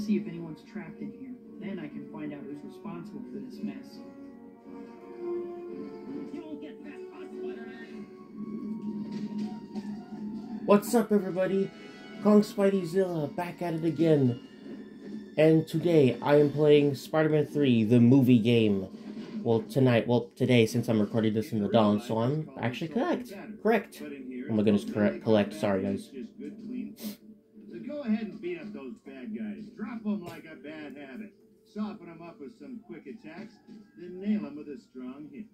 Gotta see if anyone's trapped in here. Then I can find out who's responsible for this mess. What's up, everybody? Kong Spideyzilla back at it again. And today I am playing Spider-Man 3, the movie game. Well, tonight, well, today, since I'm recording this in the dawn, so I'm actually correct. Correct. Oh my goodness, correct, collect, sorry guys. So go ahead and beat up those bad guys. Drop them like a bad habit. Soften them up with some quick attacks, then nail them with a strong hit.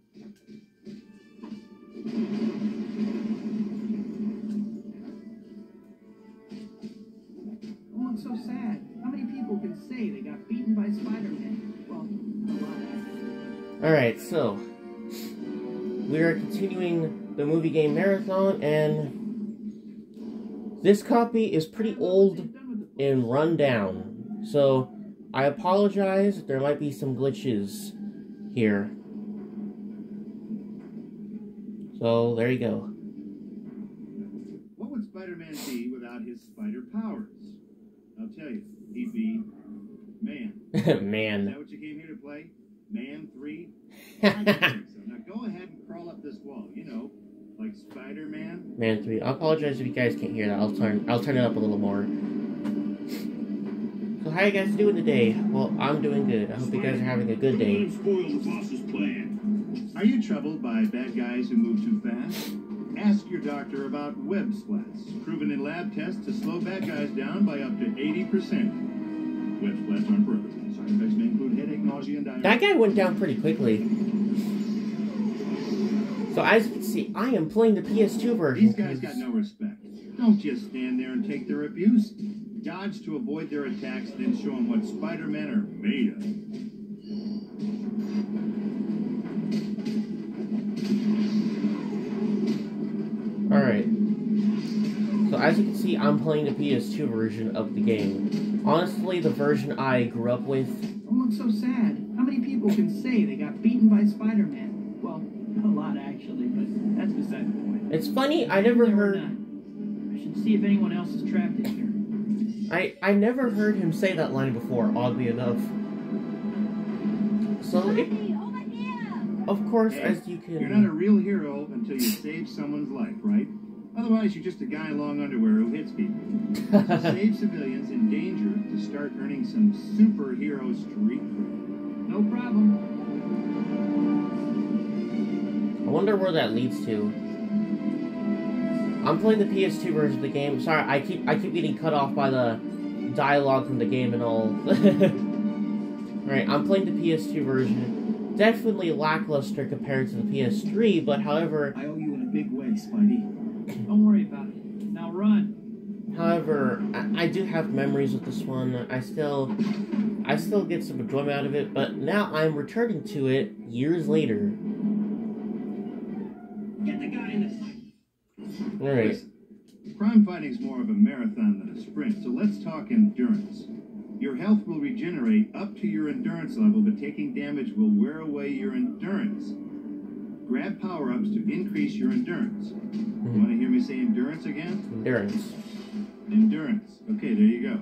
Oh, it's so sad. How many people can say they got beaten by Spider-Man? Well, a lot. Alright, so we are continuing the movie game marathon, and this copy is pretty old and run down. So I apologize. There might be some glitches here. So there you go. What would Spider-Man be without his spider powers? I'll tell you, he'd be man. man. Is that what you came here to play? Man 3? I don't think so. Now go ahead and crawl up this wall, you know, like Spider-Man. Man three. I apologize if you guys can't hear that. I'll turn I'll turn it up a little more. So how are you guys doing today? Well, I'm doing good. I hope you guys are having a good day. Are you troubled by bad guys who move too fast? Ask your doctor about web splats, proven in lab tests to slow bad guys down by up to 80%. Web splats aren't everyone. Side effects may include headache, nausea, and diarrhea. That guy went down pretty quickly. So as you can see, I am playing the PS2 version. These guys got no respect. Don't just stand there and take their abuse. Dodge to avoid their attacks, then show them what Spider-Man are made of. Alright. So as you can see, I'm playing the PS2 version of the game. Honestly, the version I grew up with, Oh, it's so sad. How many people can say they got beaten by Spider-Man? Well, a lot actually, but that's beside the point. it's funny, I never There were heard. I should see if anyone else is trapped in here. I I never heard him say that line before, oddly enough. So it, of course, as you can... You're not a real hero until you save someone's life, right? Otherwise, you're just a guy in long underwear who hits people. So save civilians in danger to start earning some superhero street cred. No problem. I wonder where that leads to. I'm playing the PS2 version of the game. Sorry, I keep I keep getting cut off by the dialogue from the game and all. all. right, I'm playing the PS2 version. Definitely lackluster compared to the PS3, but however, I owe you in a big way, Spidey. Don't worry about it. Now run. however, I, I do have memories with this one. I still I still get some enjoyment out of it, but now I'm returning to it years later. All right. Crime fighting's more of a marathon than a sprint, so let's talk endurance. Your health will regenerate up to your endurance level, but taking damage will wear away your endurance. Grab power ups to increase your endurance. You hmm. want to hear me say endurance again? Endurance. Endurance. Okay, there you go.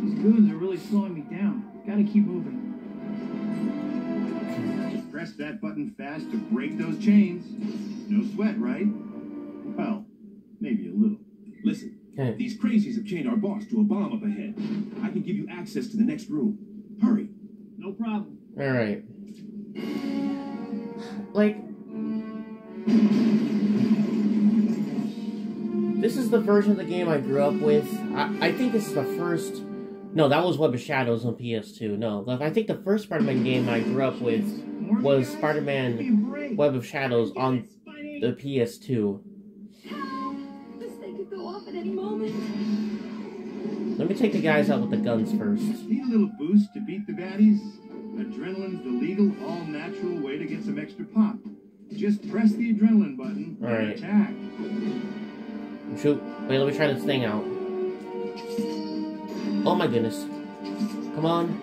These goons are really slowing me down. Gotta keep moving. Just press that button fast to break those chains. No sweat, right? Well, maybe a little. Listen, Okay. these crazies have chained our boss to a bomb up ahead. I can give you access to the next room. Hurry. No problem. All right. Like, this is the version of the game I grew up with. I, I think this is the first. No, that was Web of Shadows on PS2. No, I think the first Spider-Man game I grew up with was? Spider-Man Give me a break. Web of Shadows on the PS2. This thing could go off at any moment. Let me take the guys out with the guns first. Need a little boost to beat the baddies? Adrenaline's the legal, all natural way to get some extra pop. Just press the adrenaline button and attack. Shoot. Wait, let me try this thing out. Oh my goodness. Come on.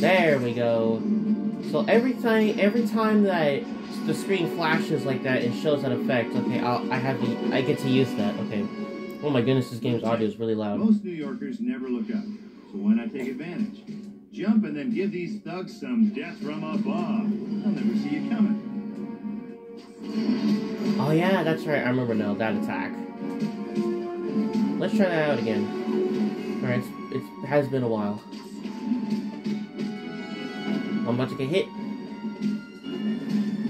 There we go. So every time, every time that the screen flashes like that, it shows that effect. Okay, I'll, I have the, I get to use that. Okay. Oh my goodness, this game's audio is really loud. Most New Yorkers never look up, so why not take advantage? Jump and then give these thugs some death from above. They'll never see you coming. Oh yeah, that's right. I remember now that attack. Let's try that out again. All right, it has been a while. I'm about to get hit.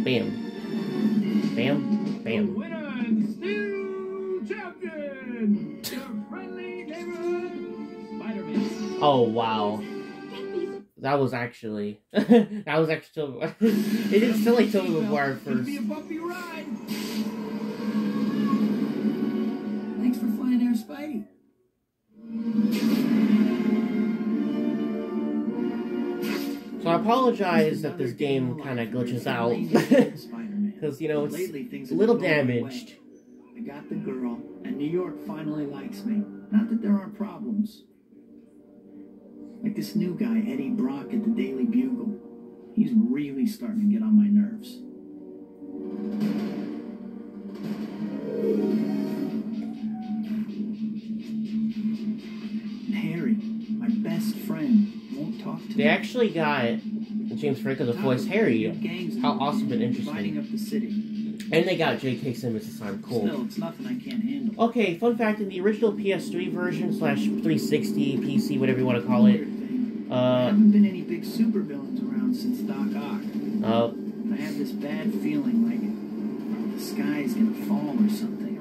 Bam. Bam. Bam. Winner and still champion, your friendly neighborhood Spider-Man. Oh wow. That was actually that was actually it didn't feel like Tobey Maguire first. I apologize that this game kind of glitches out because you know it's a little been going my way. damaged. I got the girl, and New York finally likes me. Not that there aren't problems. Like this new guy, Eddie Brock at the Daily Bugle. He's really starting to get on my nerves. They actually got James Franco to voice Harry, how awesome and interesting, up the city. and they got J.K. Simmons this time. Cool. Still, it's nothing I can't handle. Okay, fun fact: in the original PS3 version slash 360 PC, whatever you want to call it, There uh, haven't been any big supervillains around since Doc Ock. uh, I have this bad feeling like the sky's gonna fall or something.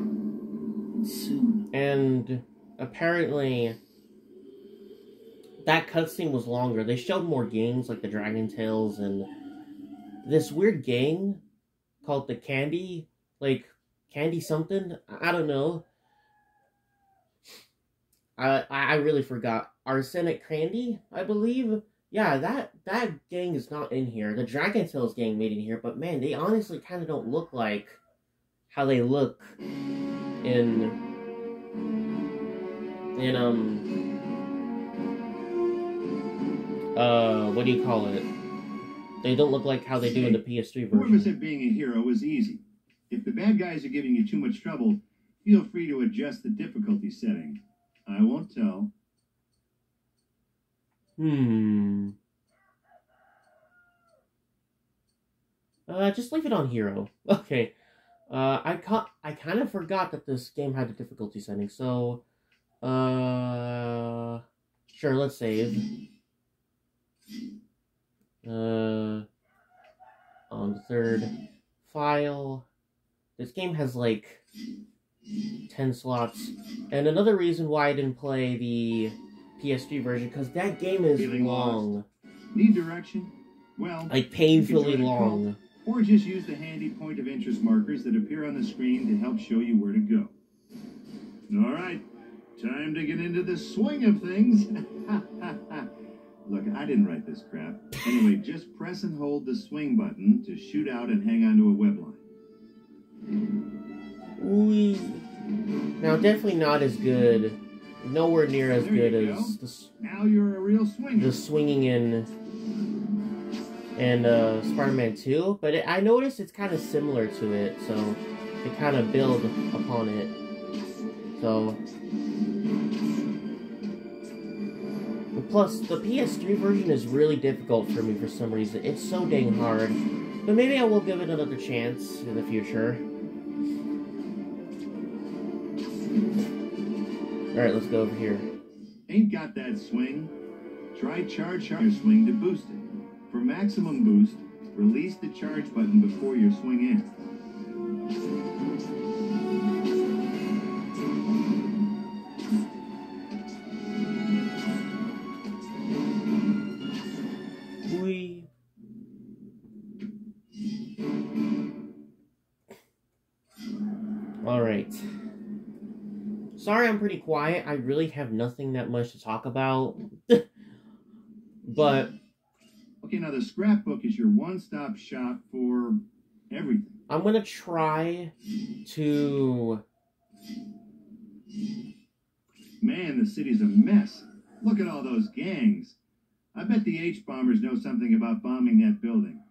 And soon. and apparently that cutscene was longer. They showed more games like the Dragon Tails and this weird gang called the Candy, like Candy something. I don't know. I I I really forgot. Arsenic Candy, I believe. Yeah, that that gang is not in here. The Dragon Tails gang made in here, but man, they honestly kind of don't look like how they look in in um uh what do you call it? They don't look like how they do in the PS3 Whoever version. said being a hero is easy. If the bad guys are giving you too much trouble, feel free to adjust the difficulty setting. I won't tell. Hmm. Uh, just leave it on hero. Okay. Uh, I ca- I kind of forgot that this game had a difficulty setting, so uh, sure, let's save. Uh, on the third file, this game has like ten slots, and another reason why I didn't play the PS3 version because that game is Feeling long, Need direction? Well, like painfully You can join a cult. long. or just use the handy point of interest markers that appear on the screen to help show you where to go. All right, time to get into the swing of things. Look, I didn't write this crap. Anyway, just press and hold the swing button to shoot out and hang onto a web line. We now definitely not as good, nowhere near as There good go. as the, Now you're a real swinger. the swinging in and uh, Spider-Man 2, but it, I noticed it's kind of similar to it, so they kind of build upon it. So plus the PS3 version is really difficult for me for some reason. It's so dang hard. But maybe I will give it another chance in the future. Alright, let's go over here. Ain't got that swing? Try charge your swing to boost it. For maximum boost, release the charge button before your swing ends. Sorry I'm pretty quiet. I really have nothing that much to talk about. but Okay, now the scrapbook is your one-stop shop for everything. I'm gonna try to. Man, the city's a mess. Look at all those gangs. I bet the H-bombers know something about bombing that building.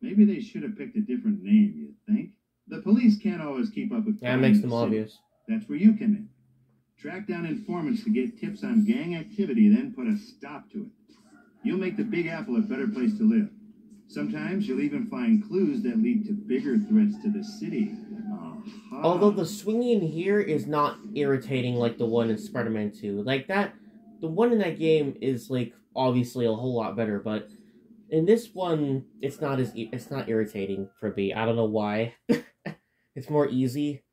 Maybe they should have picked a different name, you think? The police can't always keep up with Yeah, it crime makes them the obvious. That's where you come in. Track down informants to get tips on gang activity, then put a stop to it. You'll make the Big Apple a better place to live. Sometimes you'll even find clues that lead to bigger threats to the city. Although the swinging here is not irritating like the one in Spider-Man 2. Like that, the one in that game is like obviously a whole lot better, but in this one, it's not as it's not irritating for me. I don't know why. it's more easy.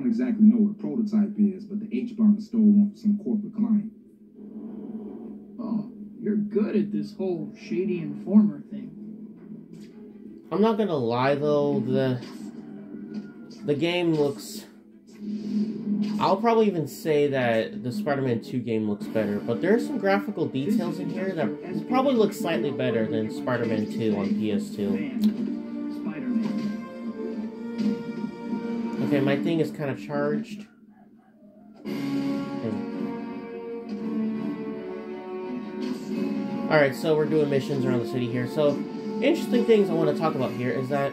I don't exactly know what a prototype is, but the H-bomb stole one from some corporate client. Oh, you're good at this whole shady informer thing. I'm not gonna lie though, the the game looks. I'll probably even say that the Spider-Man 2 game looks better, but there are some graphical details in here that probably look slightly better than Spider-Man 2 on PS2. Okay, my thing is kind of charged. Alright, so we're doing missions around the city here. So, interesting things I want to talk about here is that.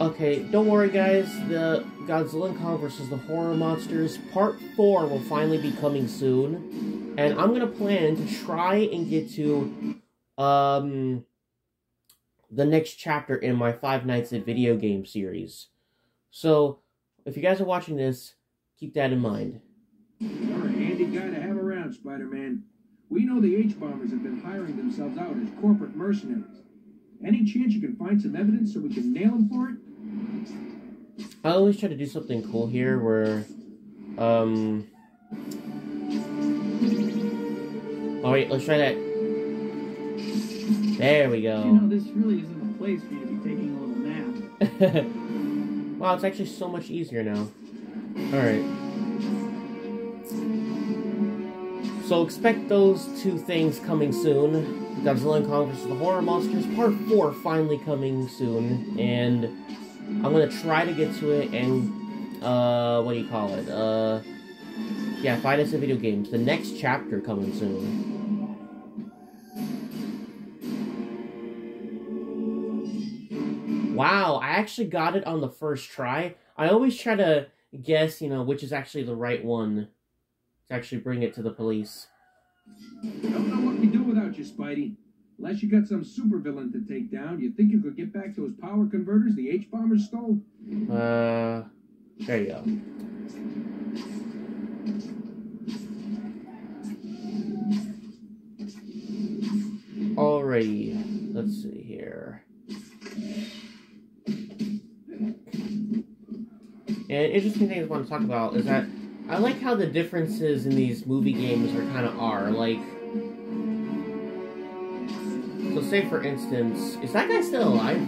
Okay, don't worry, guys. The Godzilla and Kong versus the Horror Monsters Part 4 will finally be coming soon. And I'm gonna plan to try and get to. Um the next chapter in my Five Nights at Video Game series. So, if you guys are watching this, keep that in mind. You're a handy guy to have around, Spider-Man. We know the H-bombers have been hiring themselves out as corporate mercenaries. Any chance you can find some evidence so we can nail them for it? I always try to do something cool here where, um. Oh, wait, let's try that. There we go. You know, this really isn't the place for you to be taking a little nap. wow, it's actually so much easier now. Alright. So expect those two things coming soon. Godzilla and Kong vs. the Horror Monsters Part 4 finally coming soon. And I'm gonna try to get to it and, uh, what do you call it? Uh, yeah, Five Nights at Video Games. The next chapter coming soon. Actually got it on the first try. I always try to guess, you know, which is actually the right one to actually bring it to the police. Don't know what we do without you, Spidey. Unless you got some supervillain to take down, you think you could get back those power converters the H-bombers stole? Uh, there you go. Alrighty, let's see here. And interesting thing I want to talk about is that I like how the differences in these movie games are kind of are. Like, so say for instance, is that guy still alive?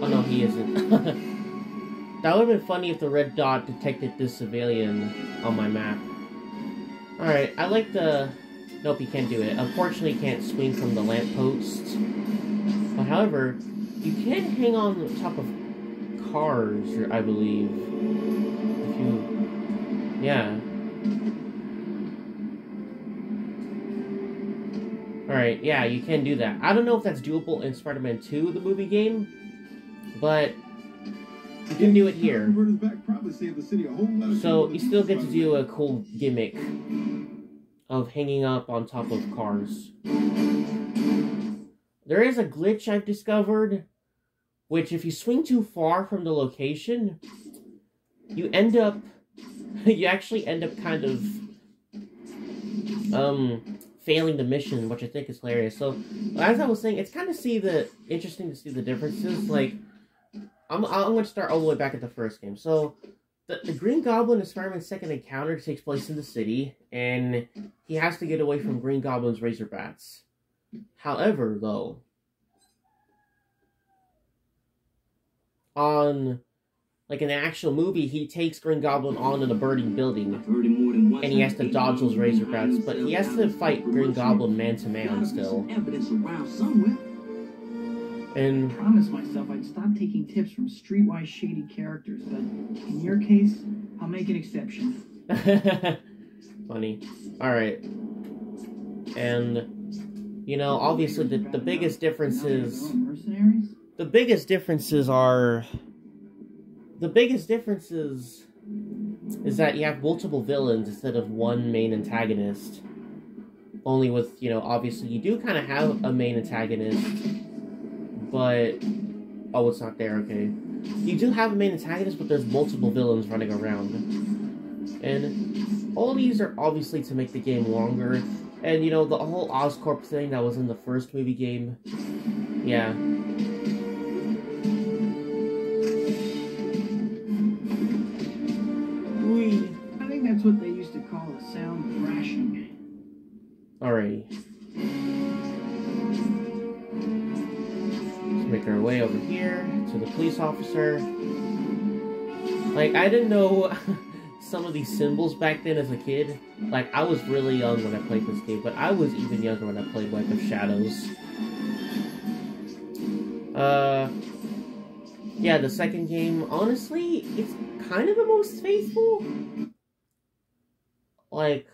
Oh no, he isn't. that would have been funny if the red dot detected this civilian on my map. Alright, I like the... Nope, he can't do it. Unfortunately, can't swing from the lampposts. But however, you can hang on top of cars, I believe. If you... Yeah. Alright, yeah, you can do that. I don't know if that's doable in Spider-Man 2, the movie game, but you can do it here. So you still get to do a cool gimmick of hanging up on top of cars. There is a glitch I've discovered, which if you swing too far from the location, you end up, you actually end up kind of, um, failing the mission, which I think is hilarious. So, as I was saying, it's kind of see the interesting to see the differences. Like, I'm I'm going to start all the way back at the first game. So, the, the Green Goblin and Spider-Man's second encounter takes place in the city, and he has to get away from Green Goblin's razor bats. However, though, on like an actual movie, he takes Green Goblin on in a burning building, and he has to dodge those razor bats, but he has to fight Green Goblin man to man still. Evidence around somewhere. And I promised myself I'd stop taking tips from streetwise shady characters, but in your case, I'll make an exception. Funny. Alright. And, you know, obviously the, the biggest differences. Mercenaries? The biggest differences are. the biggest differences is that you have multiple villains instead of one main antagonist. Only with, you know, obviously you do kind of have a main antagonist, but oh, it's not there. Okay, you do have a main antagonist, but there's multiple villains running around, and all these are obviously to make the game longer. And you know the whole Oscorp thing that was in the first movie game, yeah. To the police officer. Like, I didn't know some of these symbols back then as a kid. Like, I was really young when I played this game, but I was even younger when I played Web of Shadows. Uh, yeah, the second game, honestly, it's kind of the most faithful. Like,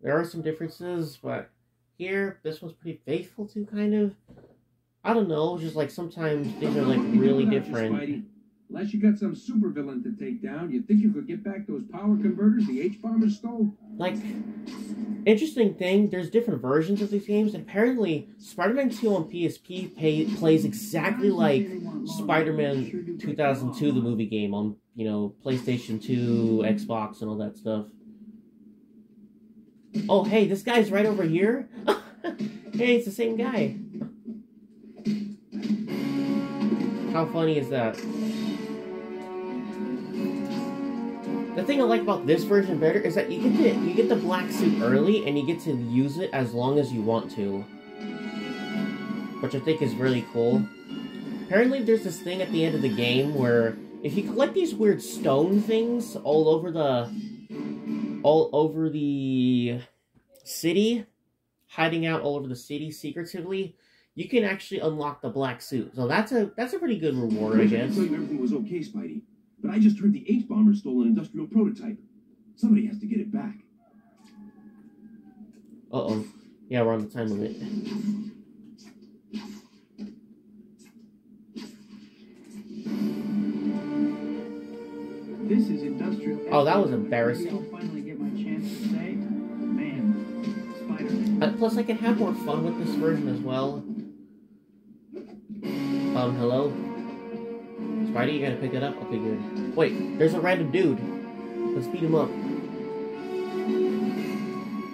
there are some differences, but here, this one's pretty faithful to kind of. I don't know, just like sometimes things are like really Nothing about you, different. Unless you got some supervillain to take down, you think you could get back those power converters the H-bombers stole? Like, interesting thing, there's different versions of these games. and Apparently, Spider-Man 2 on PSP pay, plays exactly like Spider-Man 2002, the movie game, on you know PlayStation 2, Xbox, and all that stuff. Oh, hey, this guy's right over here. hey, it's the same guy. How funny is that? The thing I like about this version better is that you get to you get the black suit early and you get to use it as long as you want to. Which I think is really cool. Apparently there's this thing at the end of the game where if you collect these weird stone things all over the all over the city, hiding out all over the city secretively, you can actually unlock the black suit. So that's a that's a pretty good reward, I guess. tell you everything was okay, Spidey. But I just heard the H-bomber stole an industrial prototype. Somebody has to get it back. Uh oh. Yeah, we're on the time limit. This is industrial. Oh, that was embarrassing. I'll finally get my chance to say, Spider-Man. Uh, plus, I can have more fun with this version as well. Um, hello? Spidey, you gotta pick it up? Okay, good. Wait, there's a random dude. Let's beat him up.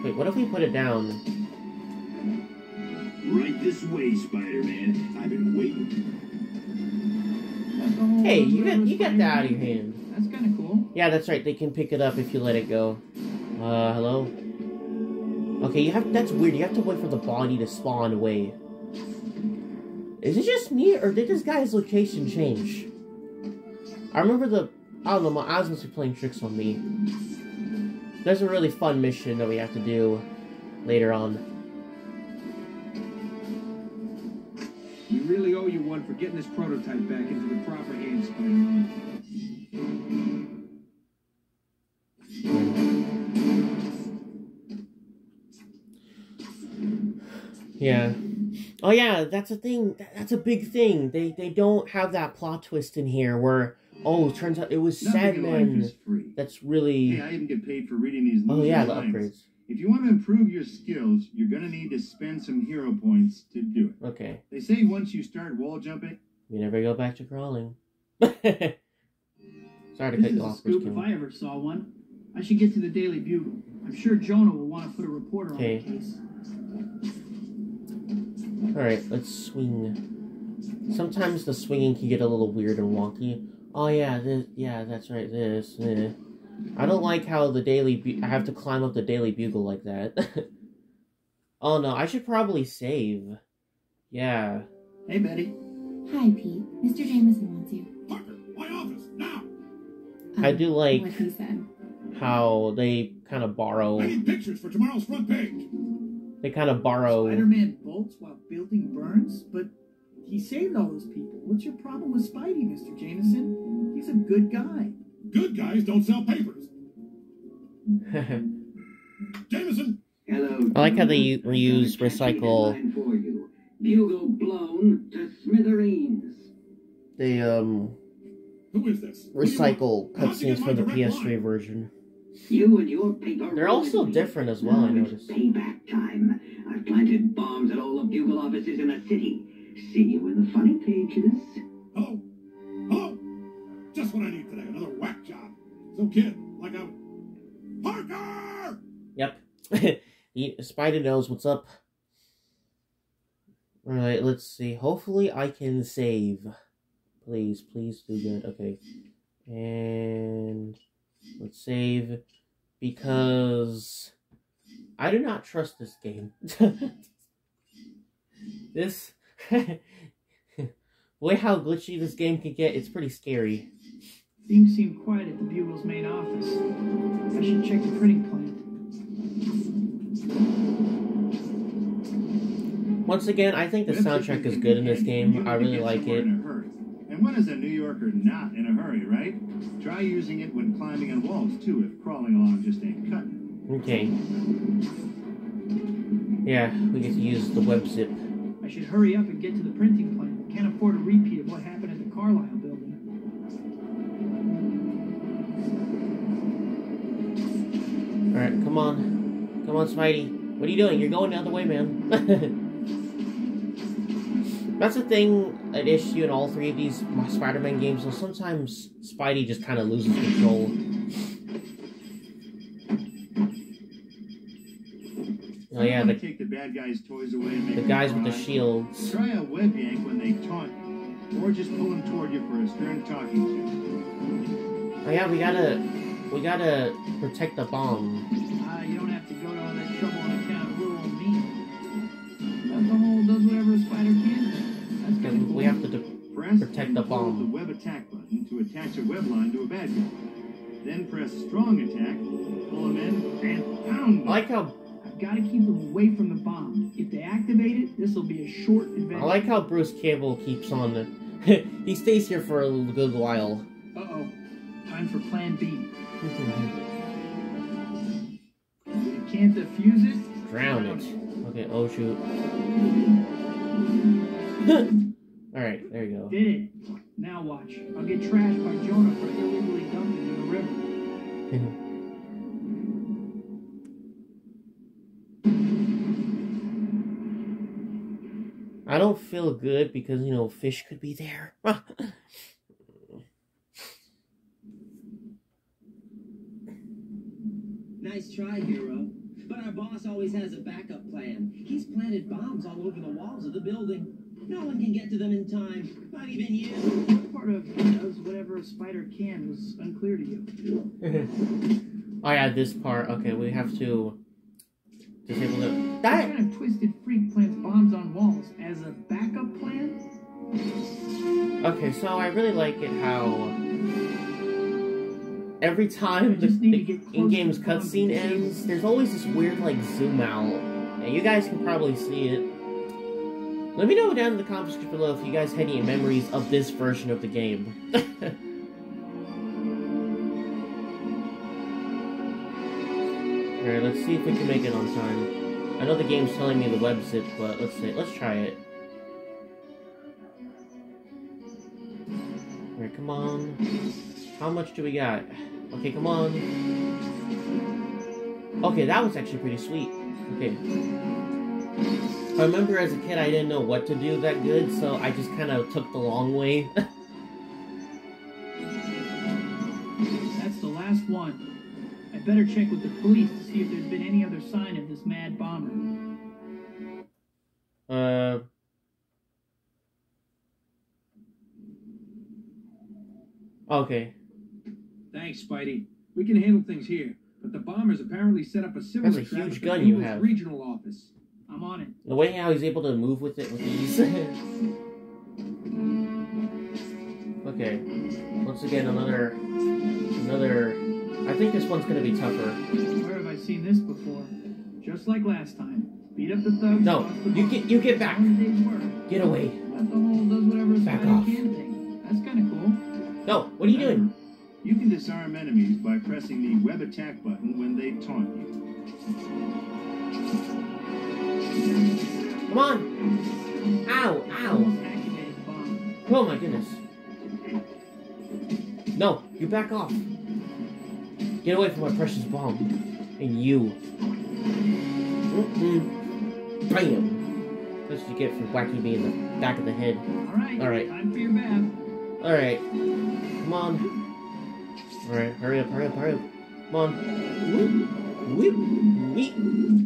Wait, what if we put it down? Right this way, Spider-Man. I've been waiting. That's a whole Hey, you got you got that out of your hand. That's kind of cool. Yeah, that's right. They can pick it up if you let it go. Uh, hello? Okay, you have- that's weird. You have to wait for the body to spawn away. Is it just me, or did this guy's location change? I remember the... I don't know, my eyes must be playing tricks on me. There's a really fun mission that we have to do later on. We really owe you one for getting this prototype back into the proper hands, Yeah. Oh yeah, that's a thing. That's a big thing. They they don't have that plot twist in here where oh, it turns out it was Sandman that's really Hey, I even get paid for reading these Oh yeah, the upgrades. If you want to improve your skills, you're gonna need to spend some hero points to do it. Okay. They say once you start wall jumping, You never go back to crawling. Sorry to This cut you off, scoop Chris if I ever saw one. I should get to the Daily Bugle. I'm sure Jonah will want to put a reporter Okay. on the case. Alright, let's swing. Sometimes the swinging can get a little weird and wonky. Oh yeah, this, yeah, that's right, this. eh. I don't like how the Daily Bu- I have to climb up the Daily Bugle like that. oh no, I should probably save. Yeah. Hey, Betty. Hi, Pete. Mr. Jameson wants you. Parker, my office, now! I do like What he said. how they kind of borrow. I need pictures for tomorrow's front page. They kind of borrow. Spider-Man bolts while building burns, but he saved all those people. What's your problem with Spidey, Mr. Jameson? He's a good guy. Good guys don't sell papers. Jameson, Hello. I like how they reuse, I've got a catchy recycle- headline for you. Bugle blown to smithereens. they um Who is this? recycle cutscenes for the PS3 version. You and your paper. They're also different as well, I Now it's noticed. Payback time. I've planted bombs at all the bugle offices in the city. See you in the funny pages. Hello? Hello? Just what I need today. Another whack job. Some kid, like a... Parker! Yep. he, Spider knows what's up. Alright, let's see. Hopefully I can save. Please, please do good. Okay. And let's save because I do not trust this game. this way how glitchy this game can get, it's pretty scary. Things seem quiet at the Bugle's main office. I should check the printing plant. Once again, I think the soundtrack is good in this game. I really like it. In a hurry. And when is a New Yorker not in a hurry, right? Try using it when climbing on walls, too, if crawling along just ain't cutting. Okay. Yeah, we get to use the web zip. I should hurry up and get to the printing plant. Can't afford a repeat of what happened at the Carlisle building. Alright, come on. Come on, Spidey. What are you doing? You're going the other way, man. That's the thing, an issue in all three of these Spider-Man games. So sometimes Spidey just kind of loses control. Oh yeah, the, take the bad guys' toys away the guys with the shields. Try a web yank when they taunt you, or just pull them toward you for a stern talking to. Oh yeah, we gotta, we gotta protect the bomb. Button to attach a web line to a bad guy. Then press strong attack, pull him in, and pound I like how I've got to keep them away from the bomb. If they activate it, this will be a short adventure. I like how Bruce Campbell keeps on. he stays here for a good while. Uh-oh. Time for Plan B. You can't defuse it, Drown it. Okay. Oh shoot. All right. There you go. did it. Now watch. I'll get trashed by Jonah for illegally dumping in the river. I don't feel good because you know fish could be there. Nice try, hero. But our boss always has a backup plan. He's planted bombs all over the walls of the building. No one can get to them in time, not even you. What part of does whatever a spider can was unclear to you? oh yeah, this part. Okay, we have to disable the. That. kind of twisted freak plants bombs on walls as a backup plan? Okay, so I really like it how every time the, just need to the in-game's to the bomb cutscene ends, there's always this weird like zoom out. And you guys can probably see it. Let me know down in the comments below if you guys had any memories of this version of the game. Alright, let's see if we can make it on time. I know the game's telling me the web zip, but let's see. Let's try it. Alright, come on. How much do we got? Okay, come on. Okay, that was actually pretty sweet. Okay. I remember as a kid I didn't know what to do that good, so I just kind of took the long way. That's the last one. I better check with the police to see if there's been any other sign of this mad bomber. uh. Okay. Thanks, Spidey. We can handle things here, but the bombers apparently set up a similar That's a trap huge at the gun you have. regional office. I'm on it. The way how he's able to move with it with ease. okay. Once again, another, another. I think this one's gonna be tougher. Where have I seen this before? Just like last time. Beat up the thugs. No, the you get, you get back. How the day's work. Get away. That's the whole does whatever a Back off. That's kind of cool. No, what are you doing? You can disarm enemies by pressing the web attack button when they taunt you. Come on. Ow, ow. Almost activated the bomb. Oh my goodness. No, you back off. Get away from my precious bomb. And you. Mm-mm. Bam. That's what you get for whacking me in the back of the head. All right. All right. Time for your bath. Alright. Come on. Alright, hurry up, hurry up, hurry up. Come on. Whoop, whoop, whoop.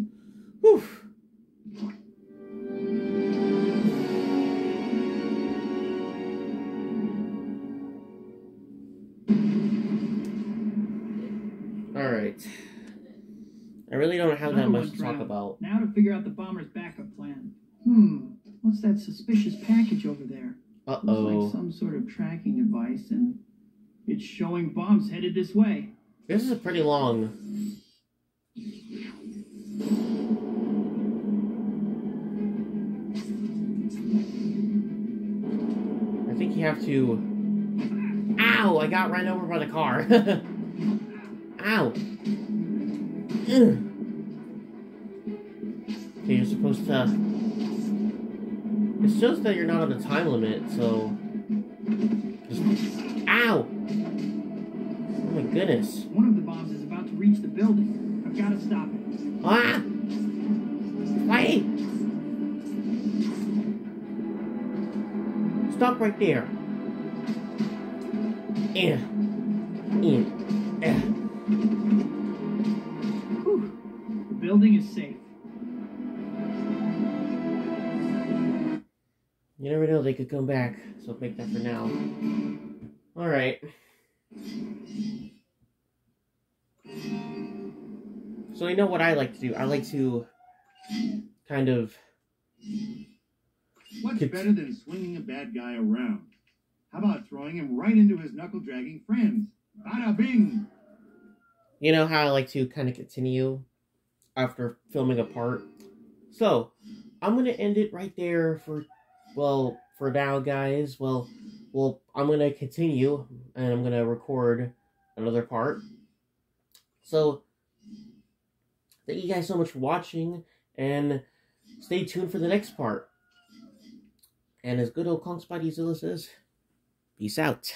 Have that Another much one to talk drowned. about. Now to figure out the bomber's backup plan. Hmm. What's that suspicious package over there? Uh Looks like oh. some sort of tracking device, and it's showing bombs headed this way. This is a pretty long. I think you have to. Ow! I got run over by the car. Ow! Ugh. Okay, you're supposed to. It shows that you're not on a time limit, so. Just... Ow! Oh my goodness. One of the bombs is about to reach the building. I've got to stop it. Ah! Wait! Stop right there. Yeah. Yeah. You never know, they could come back, so make that for now. Alright. So you know what I like to do? I like to kind of What's better than swinging a bad guy around? How about throwing him right into his knuckle dragging friends? Bada bing! You know how I like to kind of continue after filming a part? So, I'm going to end it right there for, well, for now, guys. Well, well, I'm to continue and I'm to record another part. So, thank you guys so much for watching and stay tuned for the next part. And as good old Kong Spidey Zilla says, peace out.